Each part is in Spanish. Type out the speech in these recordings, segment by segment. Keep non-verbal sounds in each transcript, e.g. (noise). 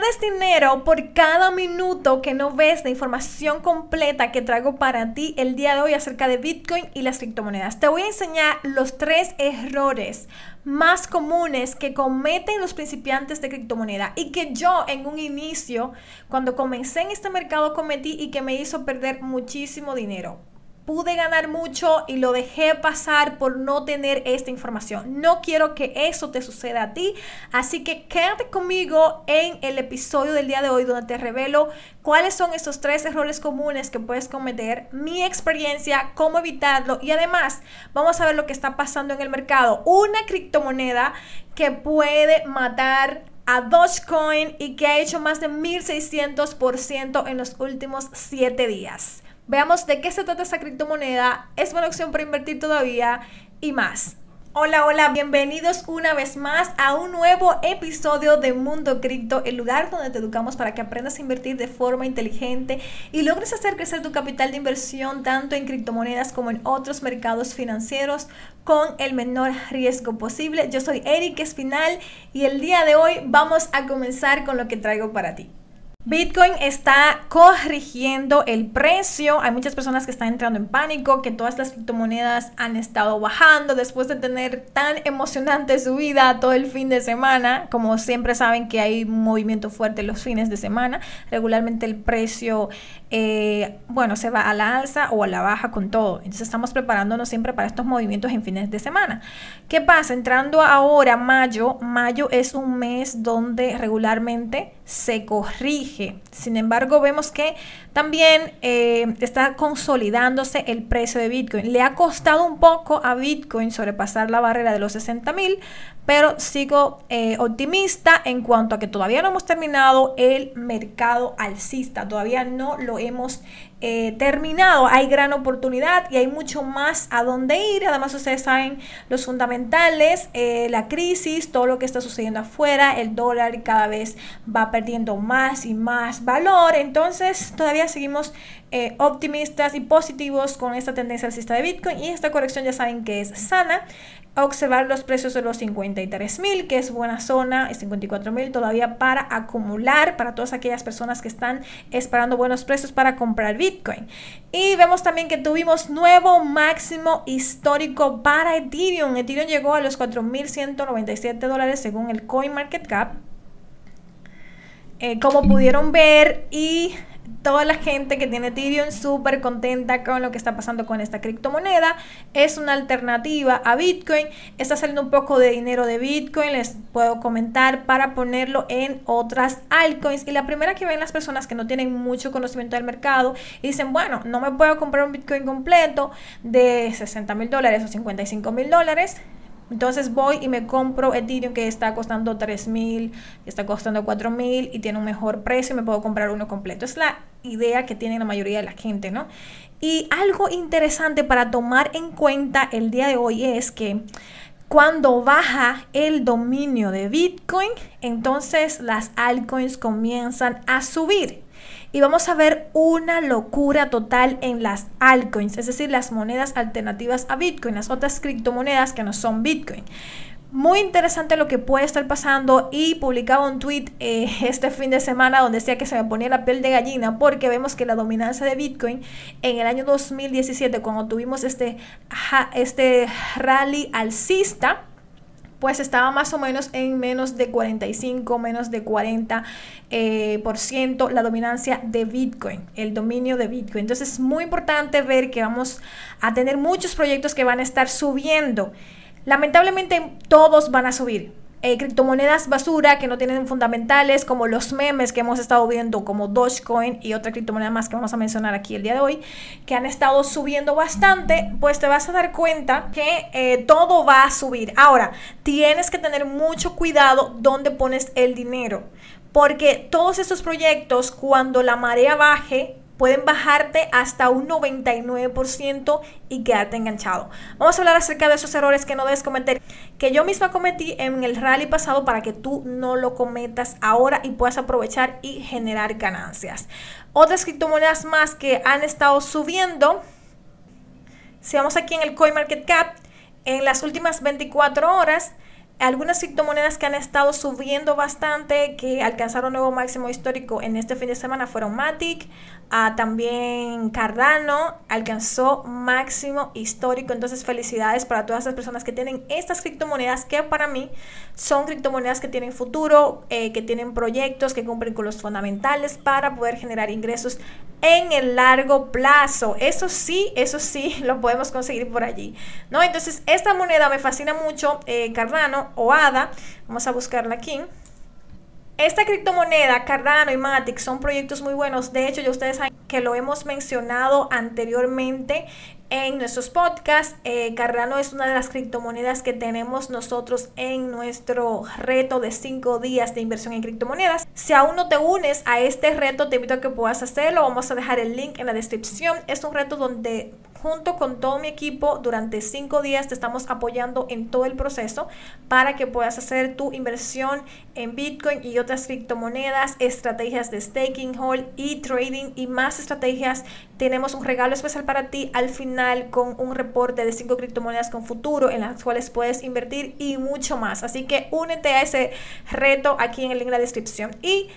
pierdes dinero por cada minuto que no ves la información completa que traigo para ti el día de hoy acerca de Bitcoin y las criptomonedas. Te voy a enseñar los tres errores más comunes que cometen los principiantes de criptomoneda y que yo en un inicio, cuando comencé en este mercado, cometí y que me hizo perder muchísimo dinero pude ganar mucho y lo dejé pasar por no tener esta información. No quiero que eso te suceda a ti, así que quédate conmigo en el episodio del día de hoy donde te revelo cuáles son esos tres errores comunes que puedes cometer, mi experiencia, cómo evitarlo y además vamos a ver lo que está pasando en el mercado. Una criptomoneda que puede matar a Dogecoin y que ha hecho más de 1600% en los últimos 7 días. Veamos de qué se trata esa criptomoneda, es buena opción para invertir todavía y más. Hola, hola, bienvenidos una vez más a un nuevo episodio de Mundo Cripto, el lugar donde te educamos para que aprendas a invertir de forma inteligente y logres hacer crecer tu capital de inversión tanto en criptomonedas como en otros mercados financieros con el menor riesgo posible. Yo soy Eric Espinal y el día de hoy vamos a comenzar con lo que traigo para ti. Bitcoin está corrigiendo el precio. Hay muchas personas que están entrando en pánico, que todas las criptomonedas han estado bajando después de tener tan emocionante su vida todo el fin de semana. Como siempre saben que hay movimiento fuerte los fines de semana. Regularmente el precio, eh, bueno, se va a la alza o a la baja con todo. Entonces estamos preparándonos siempre para estos movimientos en fines de semana. ¿Qué pasa? Entrando ahora mayo, mayo es un mes donde regularmente se corrige. Sin embargo, vemos que también eh, está consolidándose el precio de Bitcoin. Le ha costado un poco a Bitcoin sobrepasar la barrera de los 60 mil, pero sigo eh, optimista en cuanto a que todavía no hemos terminado el mercado alcista, todavía no lo hemos eh, terminado. Hay gran oportunidad y hay mucho más a dónde ir. Además, ustedes saben los fundamentales, eh, la crisis, todo lo que está sucediendo afuera, el dólar cada vez va perdiendo más y más valor. Entonces, todavía seguimos optimistas y positivos con esta tendencia alcista de Bitcoin y esta corrección ya saben que es sana observar los precios de los 53 mil, que es buena zona, 54 mil todavía para acumular para todas aquellas personas que están esperando buenos precios para comprar Bitcoin. Y vemos también que tuvimos nuevo máximo histórico para Ethereum. Ethereum llegó a los 4.197 dólares según el CoinMarketCap. Eh, como pudieron ver y toda la gente que tiene Ethereum súper contenta con lo que está pasando con esta criptomoneda. Es una alternativa a Bitcoin. Está saliendo un poco de dinero de Bitcoin, les puedo comentar, para ponerlo en otras altcoins. Y la primera que ven las personas que no tienen mucho conocimiento del mercado y dicen, bueno, no me puedo comprar un Bitcoin completo de 60 mil dólares o 55 mil dólares entonces voy y me compro Ethereum que está costando 3000, está costando 4000 y tiene un mejor precio y me puedo comprar uno completo. Es la idea que tiene la mayoría de la gente, ¿no? Y algo interesante para tomar en cuenta el día de hoy es que cuando baja el dominio de Bitcoin, entonces las altcoins comienzan a subir y vamos a ver una locura total en las altcoins, es decir, las monedas alternativas a Bitcoin, las otras criptomonedas que no son Bitcoin. Muy interesante lo que puede estar pasando y publicaba un tweet eh, (laughs) este fin de semana donde decía que se me ponía la piel de gallina porque vemos que la dominancia de Bitcoin en el año 2017 cuando tuvimos este, este rally alcista pues estaba más o menos en menos de 45, menos de 40 eh, por ciento la dominancia de Bitcoin, el dominio de Bitcoin. Entonces es muy importante ver que vamos a tener muchos proyectos que van a estar subiendo. Lamentablemente todos van a subir. Eh, criptomonedas basura que no tienen fundamentales, como los memes que hemos estado viendo, como Dogecoin y otra criptomoneda más que vamos a mencionar aquí el día de hoy, que han estado subiendo bastante, pues te vas a dar cuenta que eh, todo va a subir. Ahora, tienes que tener mucho cuidado dónde pones el dinero, porque todos estos proyectos, cuando la marea baje, pueden bajarte hasta un 99% y quedarte enganchado. Vamos a hablar acerca de esos errores que no debes cometer, que yo misma cometí en el rally pasado para que tú no lo cometas ahora y puedas aprovechar y generar ganancias. Otras criptomonedas más que han estado subiendo, si vamos aquí en el CoinMarketCap, en las últimas 24 horas, Algunas criptomonedas que han estado subiendo bastante, que alcanzaron nuevo máximo histórico en este fin de semana fueron Matic, ah, también Cardano alcanzó máximo histórico. Entonces felicidades para todas las personas que tienen estas criptomonedas que para mí son criptomonedas que tienen futuro, eh, que tienen proyectos, que cumplen con los fundamentales para poder generar ingresos en el largo plazo. Eso sí, eso sí, (laughs) lo podemos conseguir por allí. ¿no? Entonces, esta moneda me fascina mucho, eh, Cardano o ADA. Vamos a buscarla aquí. Esta criptomoneda, Cardano y Matic, son proyectos muy buenos. De hecho, ya ustedes saben que lo hemos mencionado anteriormente en nuestros podcasts. Eh, Cardano es una de las criptomonedas que tenemos nosotros en nuestro reto de 5 días de inversión en criptomonedas. Si aún no te unes a este reto, te invito a que puedas hacerlo. Vamos a dejar el link en la descripción. Es un reto donde junto con todo mi equipo durante cinco días te estamos apoyando en todo el proceso para que puedas hacer tu inversión en Bitcoin y otras criptomonedas, estrategias de staking, hold y trading y más estrategias. Tenemos un regalo especial para ti al final con un reporte de cinco criptomonedas con futuro en las cuales puedes invertir y mucho más. Así que únete a ese reto aquí en el link en la descripción. Y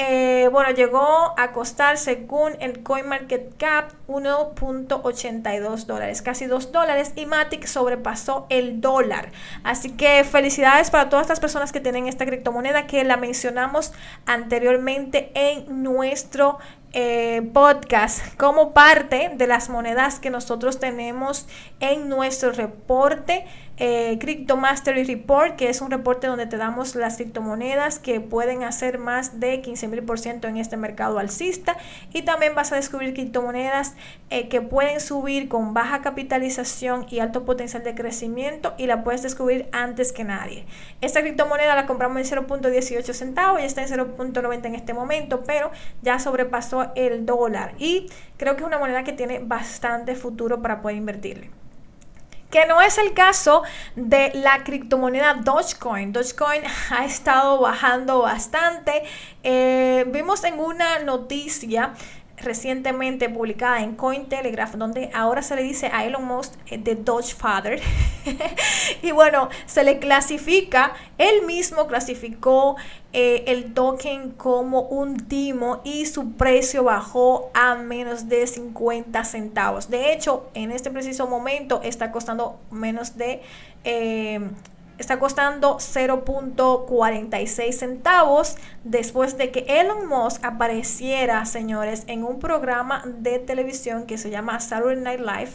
eh, bueno, llegó a costar según el CoinMarketCap 1.82 dólares, casi 2 dólares y Matic sobrepasó el dólar. Así que felicidades para todas las personas que tienen esta criptomoneda que la mencionamos anteriormente en nuestro eh, podcast como parte de las monedas que nosotros tenemos en nuestro reporte eh, Crypto Mastery Report, que es un reporte donde te damos las criptomonedas que pueden hacer más de 15 mil por ciento en este mercado alcista. Y también vas a descubrir criptomonedas eh, que pueden subir con baja capitalización y alto potencial de crecimiento y la puedes descubrir antes que nadie. Esta criptomoneda la compramos en 0.18 centavos y está en 0.90 en este momento, pero ya sobrepasó el dólar. Y creo que es una moneda que tiene bastante futuro para poder invertirle que no es el caso de la criptomoneda Dogecoin. Dogecoin (laughs) ha estado bajando bastante. Eh, vimos en una noticia recientemente publicada en Cointelegraph, donde ahora se le dice a Elon Musk eh, de Doge Father. (laughs) y bueno, se le clasifica, él mismo clasificó eh, el token como un timo y su precio bajó a menos de 50 centavos. De hecho, en este preciso momento está costando menos de... Eh, está costando 0.46 centavos después de que Elon Musk apareciera, señores, en un programa de televisión que se llama Saturday Night Live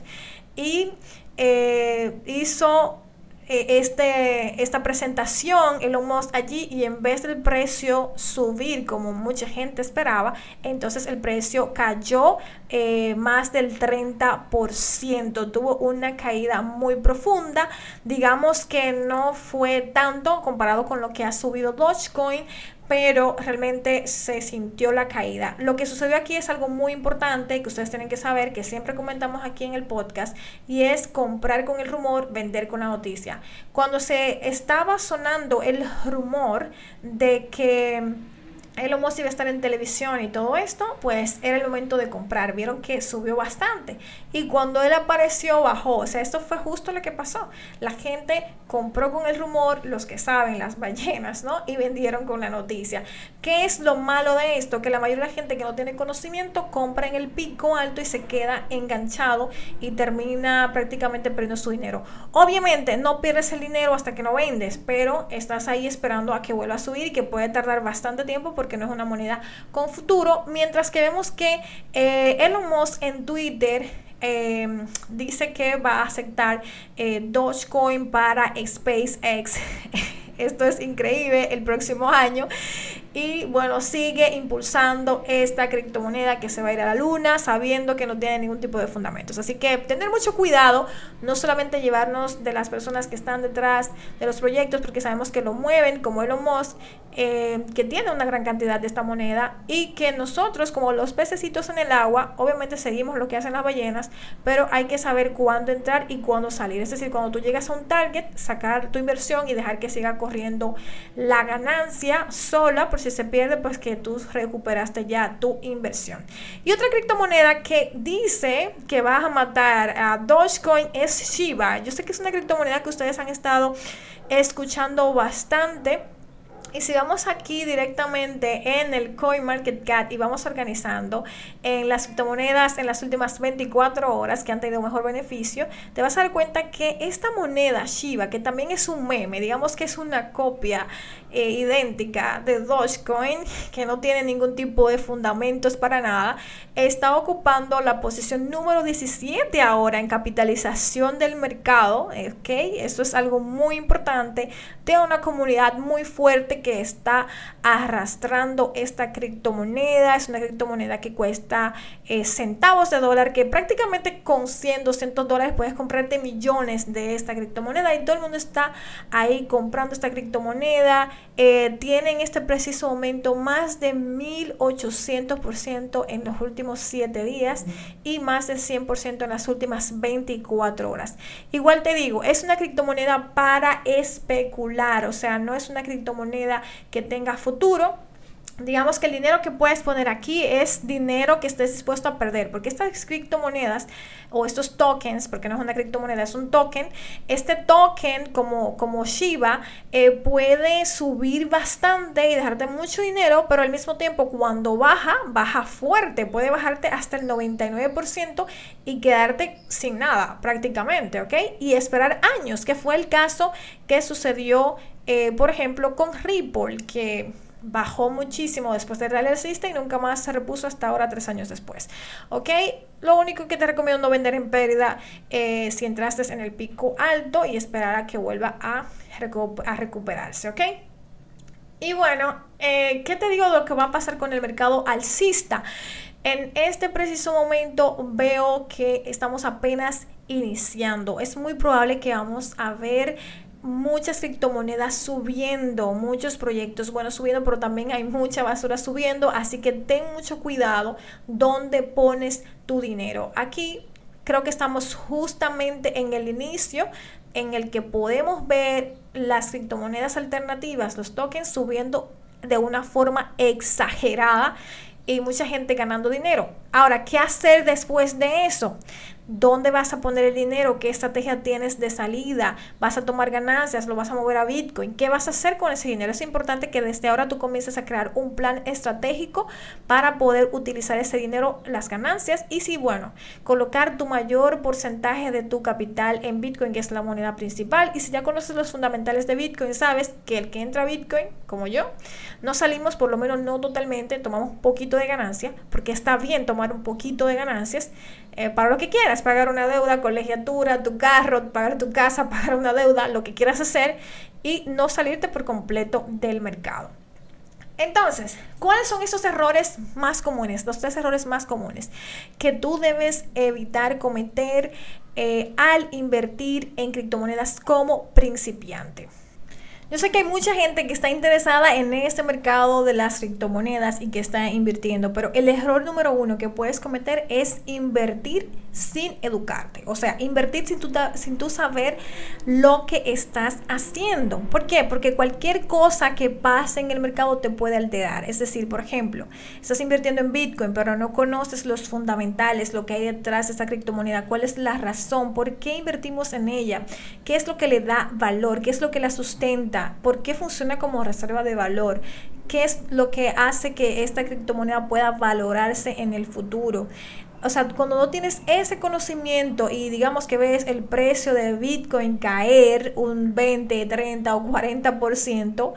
y eh, hizo este, esta presentación, Elon Musk allí, y en vez del precio subir como mucha gente esperaba, entonces el precio cayó eh, más del 30%. Tuvo una caída muy profunda. Digamos que no fue tanto comparado con lo que ha subido Dogecoin, pero realmente se sintió la caída. Lo que sucedió aquí es algo muy importante que ustedes tienen que saber, que siempre comentamos aquí en el podcast, y es comprar con el rumor, vender con la noticia. Cuando se estaba sonando el rumor de que Elon Musk iba a estar en televisión y todo esto, pues era el momento de comprar. Vieron que subió bastante. Y cuando él apareció, bajó. O sea, esto fue justo lo que pasó. La gente compró con el rumor, los que saben, las ballenas, ¿no? Y vendieron con la noticia. ¿Qué es lo malo de esto? Que la mayoría de la gente que no tiene conocimiento compra en el pico alto y se queda enganchado y termina prácticamente perdiendo su dinero. Obviamente, no pierdes el dinero hasta que no vendes, pero estás ahí esperando a que vuelva a subir y que puede tardar bastante tiempo porque no es una moneda con futuro, mientras que vemos que eh, Elon Musk en Twitter eh, dice que va a aceptar eh, Dogecoin para SpaceX. (laughs) Esto es increíble el próximo año. Y bueno, sigue impulsando esta criptomoneda que se va a ir a la luna, sabiendo que no tiene ningún tipo de fundamentos. Así que tener mucho cuidado, no solamente llevarnos de las personas que están detrás de los proyectos, porque sabemos que lo mueven, como Elon Musk, eh, que tiene una gran cantidad de esta moneda y que nosotros como los pececitos en el agua, obviamente seguimos lo que hacen las ballenas, pero hay que saber cuándo entrar y cuándo salir. Es decir, cuando tú llegas a un target, sacar tu inversión y dejar que siga corriendo la ganancia sola, por si se pierde, pues que tú recuperaste ya tu inversión. Y otra criptomoneda que dice que vas a matar a Dogecoin es Shiba. Yo sé que es una criptomoneda que ustedes han estado escuchando bastante y si vamos aquí directamente en el CoinMarketCap y vamos organizando en las criptomonedas en las últimas 24 horas que han tenido mejor beneficio, te vas a dar cuenta que esta moneda Shiba, que también es un meme, digamos que es una copia eh, idéntica de Dogecoin, que no tiene ningún tipo de fundamentos para nada, está ocupando la posición número 17 ahora en capitalización del mercado. ¿ok? Eso es algo muy importante. Tiene una comunidad muy fuerte que está arrastrando esta criptomoneda. Es una criptomoneda que cuesta eh, centavos de dólar, que prácticamente con 100, 200 dólares puedes comprarte millones de esta criptomoneda y todo el mundo está ahí comprando esta criptomoneda. Eh, tiene en este preciso momento más de 1800% en los últimos 7 días y más de 100% en las últimas 24 horas. Igual te digo, es una criptomoneda para especular, o sea, no es una criptomoneda que tenga futuro digamos que el dinero que puedes poner aquí es dinero que estés dispuesto a perder, porque estas criptomonedas o estos tokens, porque no es una criptomoneda, es un token, este token como, como Shiba eh, puede subir bastante y dejarte mucho dinero, pero al mismo tiempo cuando baja, baja fuerte, puede bajarte hasta el 99% y quedarte sin nada prácticamente, ¿ok? Y esperar años, que fue el caso que sucedió, eh, por ejemplo, con Ripple, que bajó muchísimo después del real alcista y nunca más se repuso hasta ahora, tres años después. ¿Ok? Lo único que te recomiendo no vender en pérdida eh, si entraste en el pico alto y esperar a que vuelva a, a recuperarse. ¿Ok? Y bueno, eh, ¿qué te digo de lo que va a pasar con el mercado alcista? En este preciso momento veo que estamos apenas iniciando. Es muy probable que vamos a ver muchas criptomonedas subiendo, muchos proyectos buenos subiendo, pero también hay mucha basura subiendo, así que ten mucho cuidado donde pones tu dinero. Aquí creo que estamos justamente en el inicio en el que podemos ver las criptomonedas alternativas, los tokens subiendo de una forma exagerada y mucha gente ganando dinero. Ahora, ¿qué hacer después de eso? ¿Dónde vas a poner el dinero? ¿Qué estrategia tienes de salida? ¿Vas a tomar ganancias? ¿Lo vas a mover a Bitcoin? ¿Qué vas a hacer con ese dinero? Es importante que desde ahora tú comiences a crear un plan estratégico para poder utilizar ese dinero, las ganancias y si, bueno, colocar tu mayor porcentaje de tu capital en Bitcoin, que es la moneda principal. Y si ya conoces los fundamentales de Bitcoin, sabes que el que entra a Bitcoin, como yo, no salimos, por lo menos no totalmente, tomamos un poquito de ganancia, porque está bien tomar un poquito de ganancias eh, para lo que quieras, pagar una deuda, colegiatura, tu carro, pagar tu casa, (laughs) pagar una deuda, lo que quieras hacer y no salirte por completo del mercado. Entonces, ¿cuáles son esos errores más comunes? Los tres errores más comunes que tú debes evitar cometer eh, al invertir en criptomonedas como principiante. Yo sé que hay mucha gente que está interesada en este mercado de las criptomonedas y que está invirtiendo, pero el error número uno que puedes cometer es invertir sin educarte. O sea, invertir sin tú, sin tú saber lo que estás haciendo. ¿Por qué? Porque cualquier cosa que pase en el mercado te puede alterar. Es decir, por ejemplo, estás invirtiendo en Bitcoin, pero no conoces los fundamentales, lo que hay detrás de esa criptomoneda, cuál es la razón, por qué invertimos en ella, qué es lo que le da valor, qué es lo que la sustenta, por qué funciona como reserva de valor, qué es lo que hace que esta criptomoneda pueda valorarse en el futuro o sea, cuando no tienes ese conocimiento y digamos que ves el precio de Bitcoin caer un 20, 30 o 40%,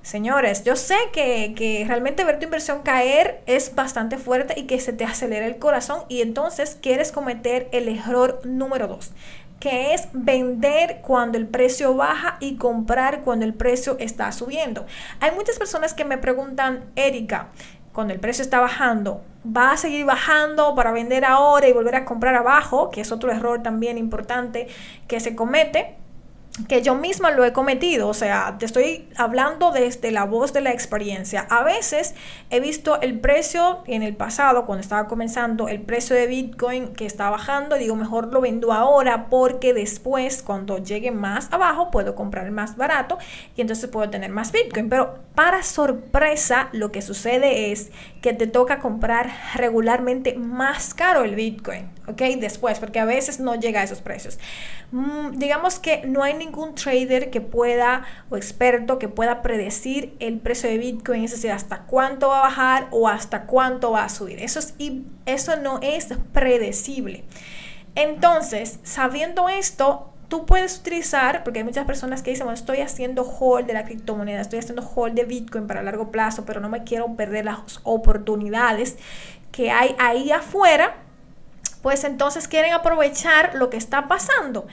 Señores, yo sé que, que, realmente ver tu inversión caer es bastante fuerte y que se te acelera el corazón y entonces quieres cometer el error número dos, que es vender cuando el precio baja y comprar cuando el precio está subiendo. Hay muchas personas que me preguntan, Erika, cuando el precio está bajando, va a seguir bajando para vender ahora y volver a comprar abajo, que es otro error también importante que se comete. Que yo misma lo he cometido, o sea, te estoy hablando desde la voz de la experiencia. A veces he visto el precio en el pasado, cuando estaba comenzando, el precio de Bitcoin que está bajando, digo, mejor lo vendo ahora porque después, cuando llegue más abajo, puedo comprar más barato y entonces puedo tener más Bitcoin. Pero para sorpresa, lo que sucede es que te toca comprar regularmente más caro el Bitcoin, ¿ok? Después, porque a veces no llega a esos precios. Mm, digamos que no hay ningún trader que pueda o experto que pueda predecir el precio de Bitcoin, es decir, hasta cuánto va a bajar o hasta cuánto va a subir. Eso, eso no es predecible. Entonces, sabiendo esto, tú puedes utilizar, porque hay muchas personas que dicen, bueno, estoy haciendo hold de la criptomoneda, estoy haciendo hold de Bitcoin para largo plazo, pero no me quiero perder las oportunidades que hay ahí afuera, pues entonces quieren aprovechar lo que está pasando.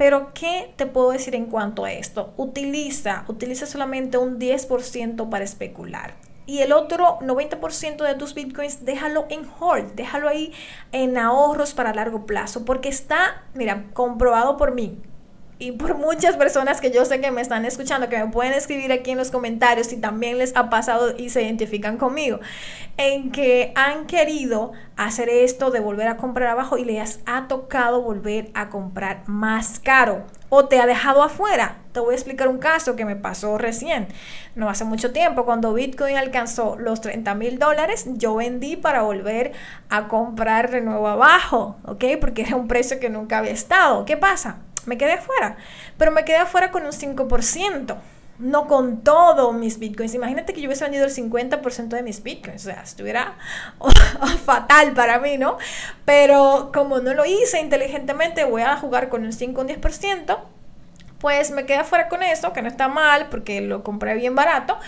Pero, ¿qué te puedo decir en cuanto a esto? Utiliza, utiliza solamente un 10% para especular. Y el otro 90% de tus bitcoins, déjalo en hold, déjalo ahí en ahorros para largo plazo, porque está, mira, comprobado por mí y por muchas personas que yo sé que me están escuchando, que me pueden escribir aquí en los comentarios si también les ha pasado y se identifican conmigo, en que han querido hacer esto de volver a comprar abajo y les ha tocado volver a comprar más caro o te ha dejado afuera. Te voy a explicar un caso que me pasó recién, no hace mucho tiempo, cuando Bitcoin alcanzó los 30 mil dólares, yo vendí para volver a comprar de nuevo abajo, ¿ok? Porque era un precio que nunca había estado. ¿Qué pasa? Me quedé afuera, pero me quedé afuera con un 5%, no con todos mis bitcoins. Imagínate que yo hubiese vendido el 50% de mis bitcoins, o sea, estuviera (laughs) fatal para mí, ¿no? Pero como no lo hice inteligentemente, voy a jugar con un 5 o un 10%, pues me quedé afuera con eso, que no está mal porque lo compré bien barato.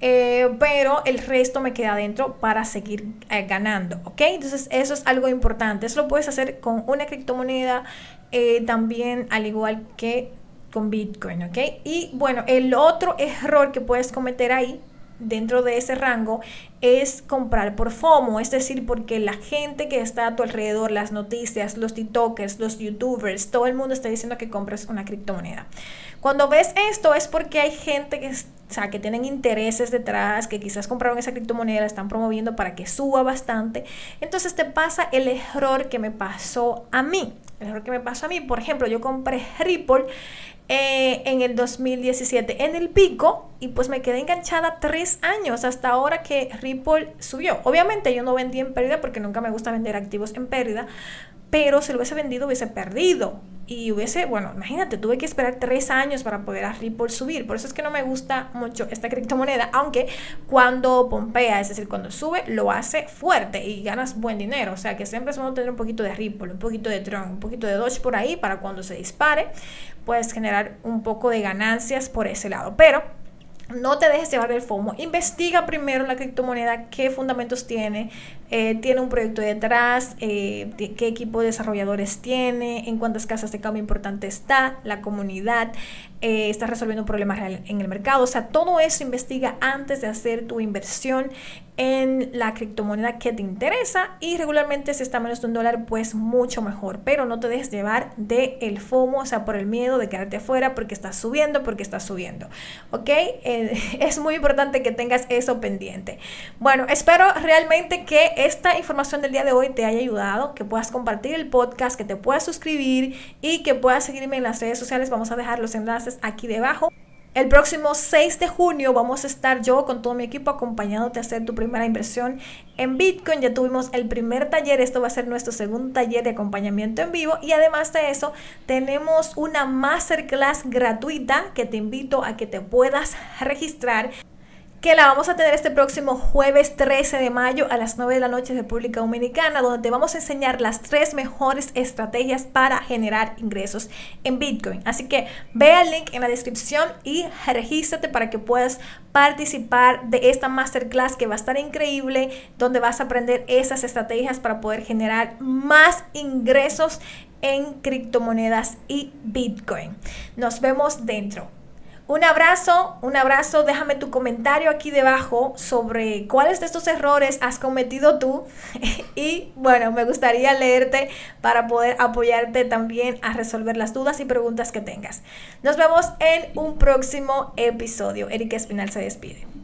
Eh, pero el resto me queda adentro para seguir eh, ganando, ¿ok? Entonces eso es algo importante. Eso lo puedes hacer con una criptomoneda eh, también al igual que con Bitcoin, ¿ok? Y bueno, el otro error que puedes cometer ahí dentro de ese rango es comprar por FOMO, es decir, porque la gente que está a tu alrededor, las noticias, los TikTokers, los YouTubers, todo el mundo está diciendo que compres una criptomoneda. Cuando ves esto es porque hay gente que, o sea, que tienen intereses detrás, que quizás compraron esa criptomoneda, la están promoviendo para que suba bastante. Entonces te pasa el error que me pasó a mí. El error que me pasó a mí, por ejemplo, yo compré Ripple eh, en el 2017 en el pico y pues me quedé enganchada tres años hasta ahora que Ripple subió. Obviamente yo no vendí en pérdida porque nunca me gusta vender activos en pérdida, pero si lo hubiese vendido hubiese perdido. Y hubiese, bueno, imagínate, tuve que esperar tres años para poder a Ripple subir. Por eso es que no me gusta mucho esta criptomoneda, aunque cuando pompea, es decir, cuando sube, lo hace fuerte y ganas buen dinero. O sea que siempre es bueno tener un poquito de Ripple, un poquito de Tron, un poquito de Doge por ahí para cuando se dispare, puedes generar un poco de ganancias por ese lado. Pero no te dejes llevar del FOMO. Investiga primero la criptomoneda, qué fundamentos tiene, eh, tiene un proyecto detrás, eh, qué equipo de desarrolladores tiene, en cuántas casas de cambio importante está, la comunidad, eh, está resolviendo un problema real en el mercado. O sea, todo eso investiga antes de hacer tu inversión en la criptomoneda que te interesa y regularmente si está menos de un dólar pues mucho mejor pero no te dejes llevar de el FOMO o sea por el miedo de quedarte afuera porque está subiendo porque está subiendo ok (laughs) es muy importante que tengas eso pendiente bueno espero realmente que esta información del día de hoy te haya ayudado, que puedas compartir el podcast, que te puedas suscribir y que puedas seguirme en las redes sociales. Vamos a dejar los aquí debajo. El próximo 6 de junio vamos a estar yo con todo mi equipo acompañándote a hacer tu primera inversión en Bitcoin. Ya tuvimos el primer taller, esto va a ser nuestro segundo taller de acompañamiento en vivo y además de eso tenemos una masterclass gratuita que te invito a que te puedas registrar que la vamos a tener este próximo jueves 13 de mayo a las 9 de la noche en República Dominicana, donde te vamos a enseñar las tres mejores estrategias para generar ingresos en Bitcoin. Así que ve al link en la descripción y regístrate para que puedas participar de esta masterclass que va a estar increíble, donde vas a aprender esas estrategias para poder generar más ingresos en criptomonedas y Bitcoin. Nos vemos dentro. Un abrazo, un abrazo. Déjame tu comentario aquí debajo sobre cuáles de estos errores has cometido tú. (laughs) y bueno, me gustaría leerte para poder apoyarte también a resolver las dudas y preguntas que tengas. Nos vemos en un próximo episodio. Erika Espinal se despide.